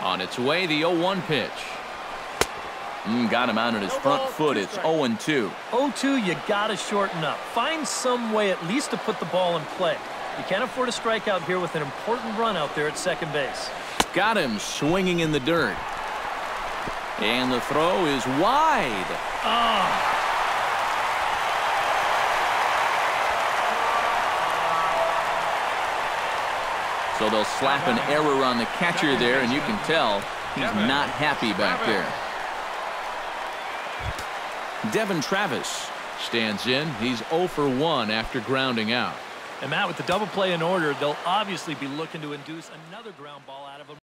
On its way, the 0-1 pitch. Mm, got him out on his front foot. It's 0-2. 0-2, you got to shorten up. Find some way at least to put the ball in play. You can't afford a strikeout here with an important run out there at second base. Got him swinging in the dirt. And the throw is wide. Oh. So they'll slap an error on the catcher there, and you can tell he's not happy back there. Devon Travis stands in. He's 0 for 1 after grounding out. And Matt, with the double play in order, they'll obviously be looking to induce another ground ball out of him.